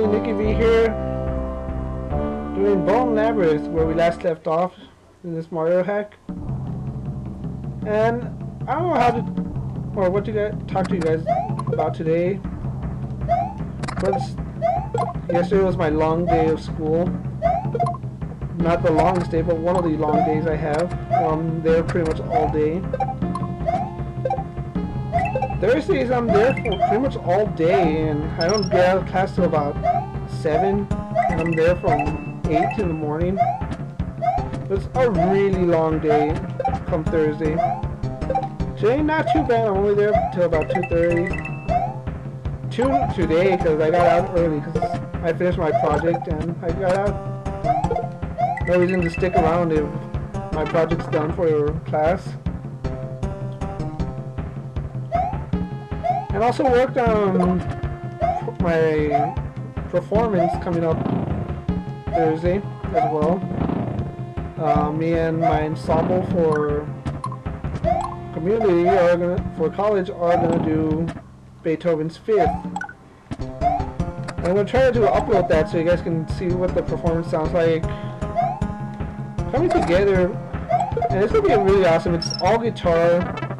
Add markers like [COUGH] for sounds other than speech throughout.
Nicky G here, doing Bone Labyrinth, where we last left off in this Mario hack. And I don't know how to, or what to get, talk to you guys about today. But yesterday was my long day of school. Not the longest day, but one of the long days I have. I'm there pretty much all day. Thursdays I'm there for pretty much all day and I don't get out of class till about 7 and I'm there from 8 in the morning. It's a really long day from Thursday. Today not too bad, I'm only there till about 2.30. Two today because I got out early because I finished my project and I got out. No reason to stick around if my project's done for your class. And also worked on my performance coming up Thursday as well. Uh, me and my ensemble for community are gonna for college are gonna do Beethoven's Fifth. I'm gonna try to upload that so you guys can see what the performance sounds like. Coming together, and it's gonna be really awesome. It's all guitar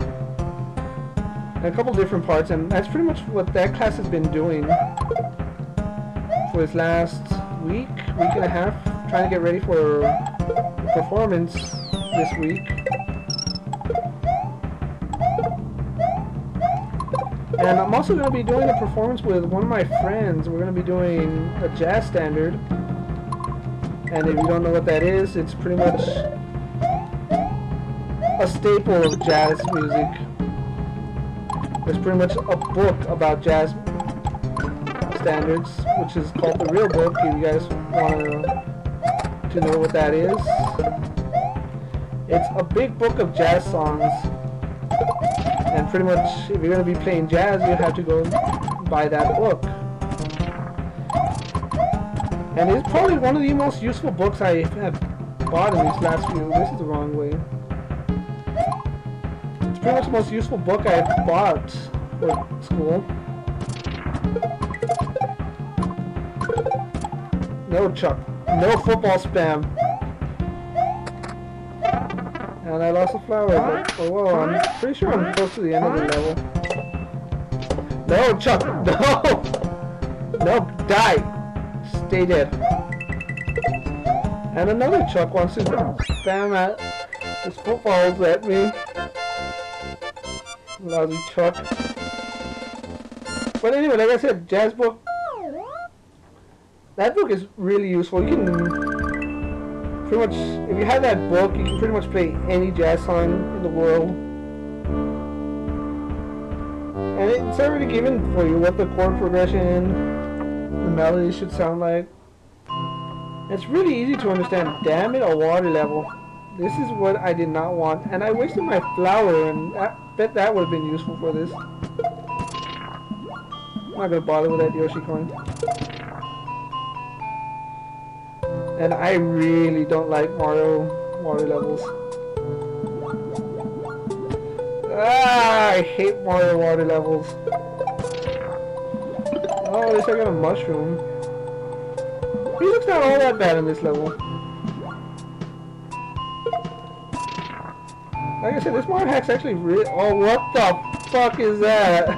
a couple different parts, and that's pretty much what that class has been doing for this last week, week and a half, trying to get ready for performance this week. And I'm also going to be doing a performance with one of my friends. We're going to be doing a jazz standard. And if you don't know what that is, it's pretty much a staple of jazz music. There's pretty much a book about jazz standards, which is called The Real Book, if you guys want to know what that is. It's a big book of jazz songs, and pretty much if you're going to be playing jazz, you have to go buy that book. And it's probably one of the most useful books I have bought in these last few, this is the wrong way pretty much the most useful book I've bought for school. No Chuck. No football spam. And I lost a flower, but oh well, I'm pretty sure I'm close to the end of the level. No, Chuck! [LAUGHS] No! No, die! Stay dead. And another Chuck wants to spam at his footballs at me lousy Chuck. But anyway, like I said, jazz book. That book is really useful. You can pretty much, if you have that book, you can pretty much play any jazz song in the world. And it's already given for you what the chord progression, the melody should sound like. It's really easy to understand. Damn it, a water level. This is what I did not want. And I wasted my flower, and I bet that would have been useful for this. I'm not gonna bother with that Yoshi coin. And I really don't like Mario Mario levels. Ah, I hate Mario water levels. Oh, at least I got a mushroom. He looks not all that bad in this level. Like I said, this Mario hack's actually really... Oh, what the fuck is that?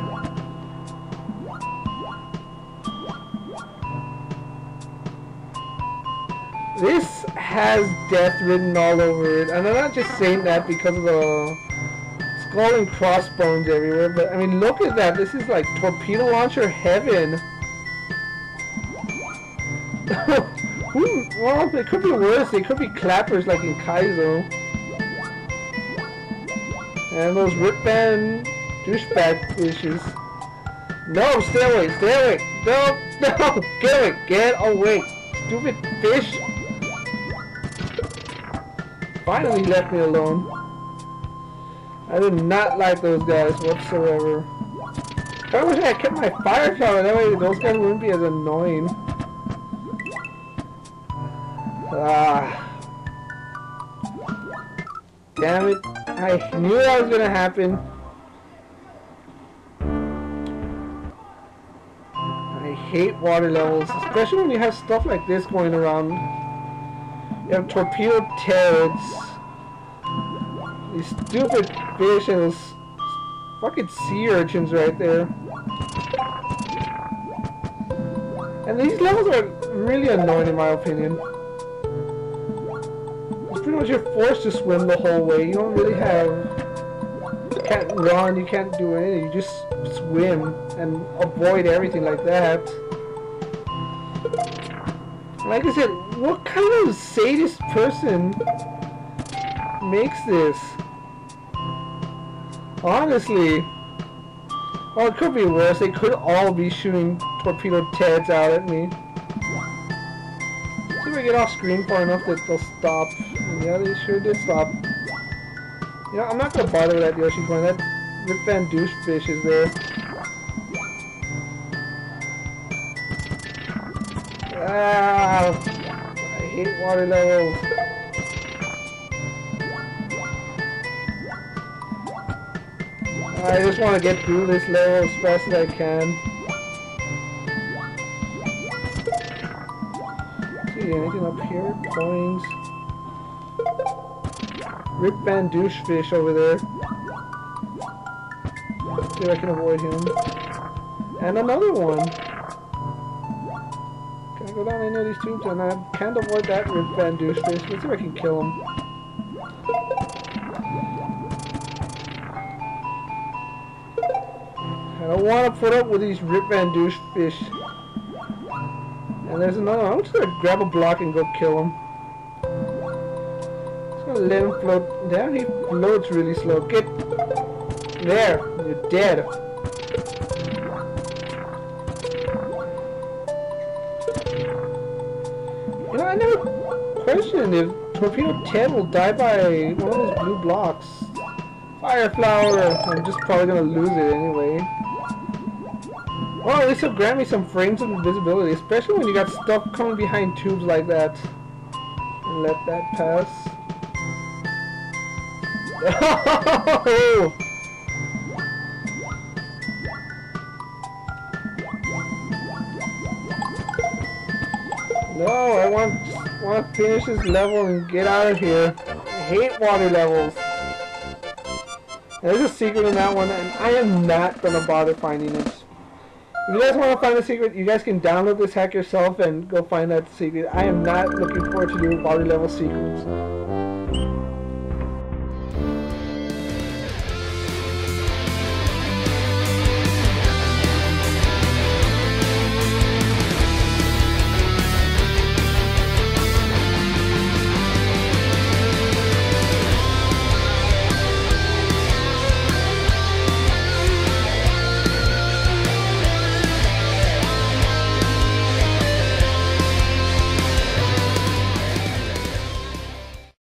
This has death written all over it. And I'm not just saying that because of the skull and crossbones everywhere, but I mean, look at that. This is like torpedo launcher heaven. [LAUGHS] well, it could be worse. It could be clappers like in Kaizo. And those Van douchebag fishes. No, stay away, stay away. No, [LAUGHS] no, get away, get away. Stupid fish. Finally left me alone. I did not like those guys whatsoever. I wish I kept my fire power, that way those guys wouldn't be as annoying. Ah. Damn it. I knew that was gonna happen. I hate water levels, especially when you have stuff like this going around. You have torpedo turrets, these stupid fish, and those fucking sea urchins right there. And these levels are really annoying in my opinion. Pretty much you're forced to swim the whole way. You don't really have... You can't run, you can't do anything. You just swim and avoid everything like that. Like I said, what kind of sadist person makes this? Honestly. Well, it could be worse. They could all be shooting torpedo Teds out at me. See if I get off screen far enough that they'll stop. Yeah, they sure did stop. You know, I'm not gonna bother with that Yoshi coin. That Rip Van Douche fish is there. Ah, I hate water levels. I just want to get through this level as fast as I can. See anything up here? Coins. Rip Van Douche fish over there. See if I can avoid him. And another one. Can I go down any of these tubes? And I can't avoid that Rip Van Douche fish. Let's see if I can kill him. I don't want to put up with these Rip Van Douche fish. And there's another one. I'm just going to grab a block and go kill him. Let him float. Damn, he floats really slow. Get there. You're dead. You know, I never questioned if Torpedo Ted will die by one of those blue blocks. Fire Flower! I'm just probably gonna lose it anyway. Well, at least it'll grant me some frames of invisibility, especially when you got stuff coming behind tubes like that. Let that pass. [LAUGHS] No, I want want to finish this level and get out of here. I hate water levels. There's a secret in that one, and I am not gonna bother finding it. If you guys want to find the secret, you guys can download this hack yourself and go find that secret. I am not looking forward to doing water level secrets.